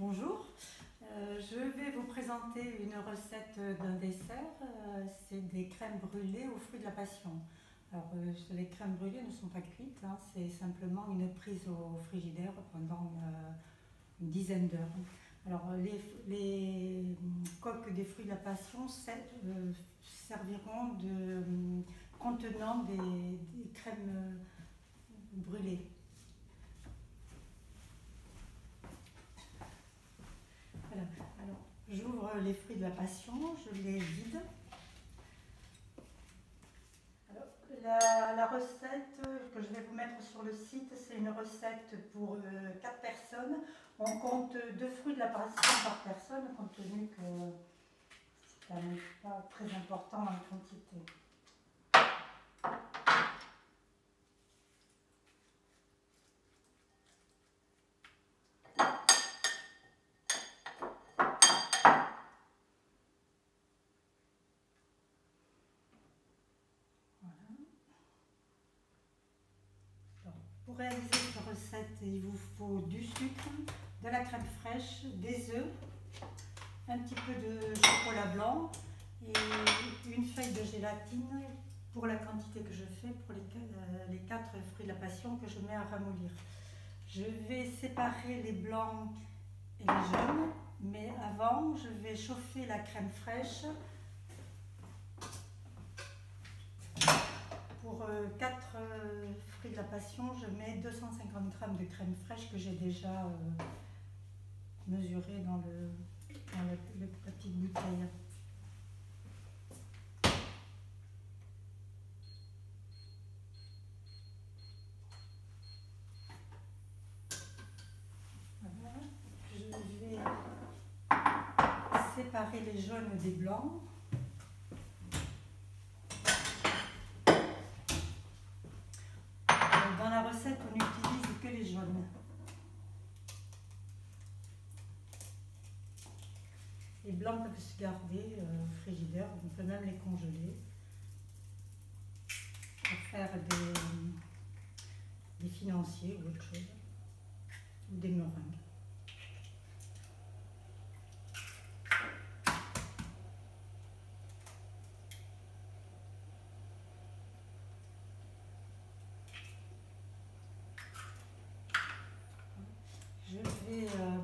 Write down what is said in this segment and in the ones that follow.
Bonjour, euh, je vais vous présenter une recette d'un dessert. Euh, c'est des crèmes brûlées aux fruits de la passion. Alors, euh, les crèmes brûlées ne sont pas cuites, hein, c'est simplement une prise au frigidaire pendant une dizaine d'heures. Alors, les, coques des fruits de la passion serviront de contenant des crèmes brûlées. Alors, j'ouvre les fruits de la passion, je les vide. la, recette que je vais vous mettre sur le site, c'est une recette pour 4 euh, personnes. On compte deux fruits de la passion par personne, compte tenu que c'est pas très important en quantité. Pour réaliser cette recette, il vous faut du sucre, de la crème fraîche, des œufs, un petit peu de chocolat blanc et une feuille de gélatine pour la quantité que je fais pour les, les quatre fruits de la passion que je mets à ramollir. Je vais séparer les blancs et les jaunes, mais avant, je vais chauffer la crème fraîche Pour 4 euh, euh, fruits de la passion, je mets 250 g de crème fraîche que j'ai déjà euh, mesuré dans, le, la petite bouteille. Je vais séparer les jaunes des blancs. on n'utilise que les jaunes. Les blancs peuvent se garder euh, au frigidaire, on peut même les congeler pour faire des, des financiers ou autre chose, ou des meringues.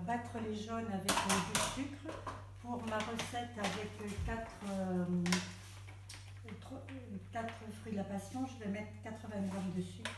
battre les jaunes avec du sucre. Pour ma recette avec 4, 4 euh, fruits de la passion, je vais mettre 80 g de sucre.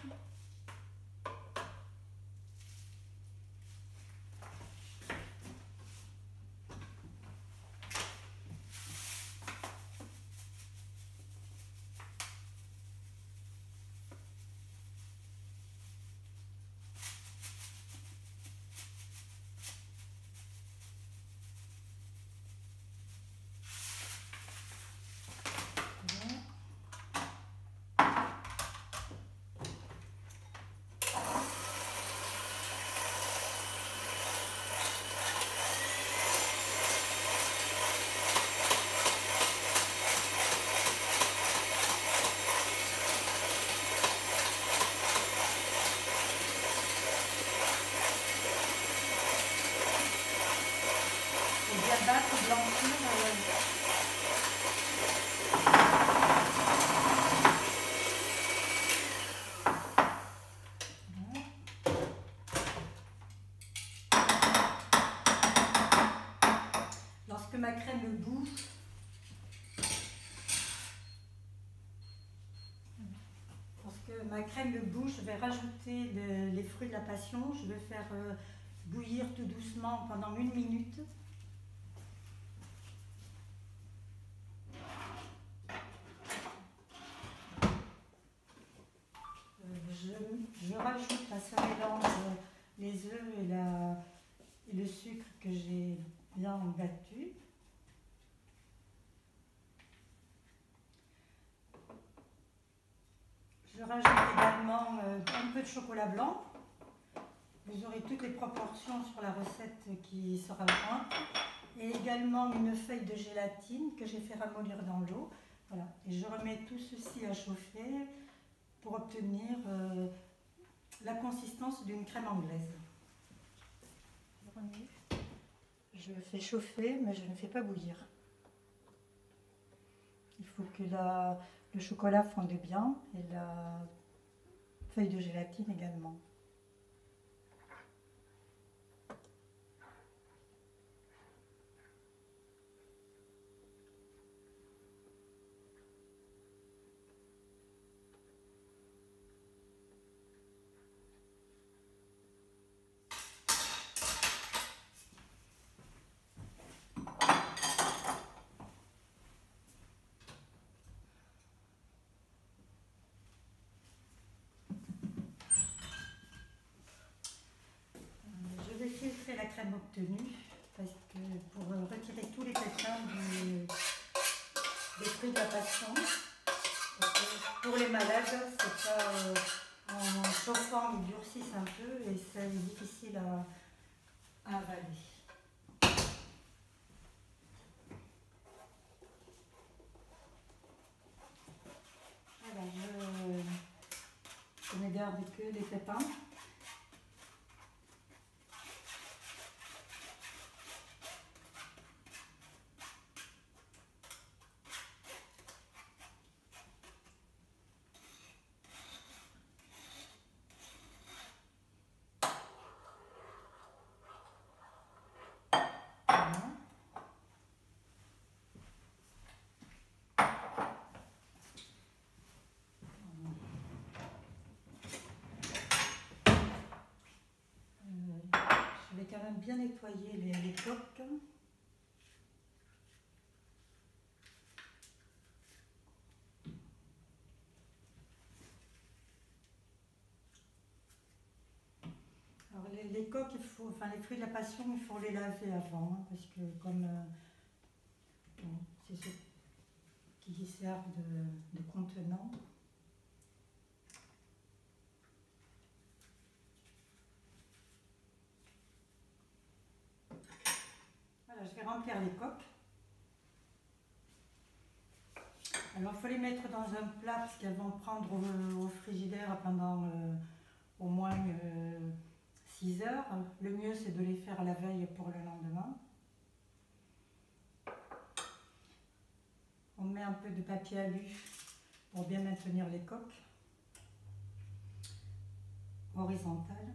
Lorsque ma crème bouge, crème bouge, je vais rajouter les fruits de la passion. Je vais faire euh, bouillir tout doucement pendant une minute. je, rajoute à ce mélange les œufs et, le sucre que j'ai bien battu. Je rajoute euh, un peu de chocolat blanc. Vous aurez toutes les proportions sur la recette qui sera jointe. Et également une feuille de gélatine que j'ai fait ramollir dans l'eau. Voilà. Et je remets tout ceci à chauffer pour obtenir euh, la consistance d'une crème anglaise. je fais chauffer, mais je ne fais pas bouillir. Il faut que le chocolat fonde bien et la feuille de gélatine également. Je vais filtrer la crème obtenue parce que pour retirer tous les pépins du- des fruits la que pour les malades, c'est pas euh, en chauffant ils durcissent un peu et c'est difficile à, à avaler. Alors je, je ne garde que les pépins. Voilà. Euh, Je vais quand bien nettoyer les, coques. Alors les, coques, il faut, enfin les fruits de la passion, il faut les laver avant, hein, parce que comme euh, c'est ce qui de, de contenant. Voilà, je vais remplir les coques. Alors il faut les mettre dans un plat parce qu'elles vont prendre au, frigidaire pendant euh, au moins 6 heures. Le mieux c'est de les faire la veille pour le lendemain. On met un peu de papier alu pour bien maintenir les coques horizontales.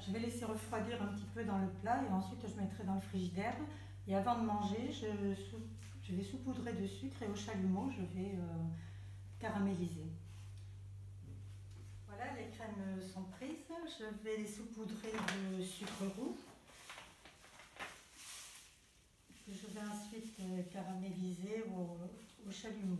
Je vais laisser refroidir un petit peu dans le plat et ensuite je mettrai dans le frigidaire. Et avant de manger, je, vais saupoudrer de sucre et au chalumeau, je vais euh, caraméliser. Voilà, les crèmes sont prises. Je vais les saupoudrer de sucre roux. Je vais ensuite euh, caraméliser au chalumeau.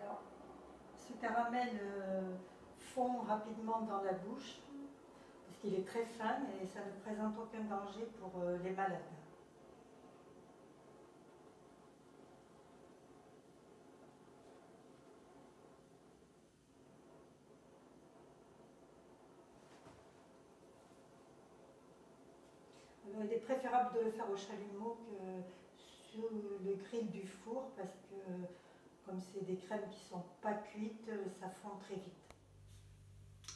Alors, ce caramel euh, fond rapidement dans la bouche parce qu'il est très fin et ça ne présente aucun danger pour euh, les malades. Alors, il est préférable de le faire au chalumeau que sur le grill du four parce que comme c'est des crèmes qui sont pas cuites, ça fond très vite.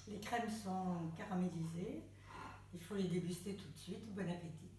Les crèmes sont caramélisées. Il faut les déguster tout de suite. Bon appétit.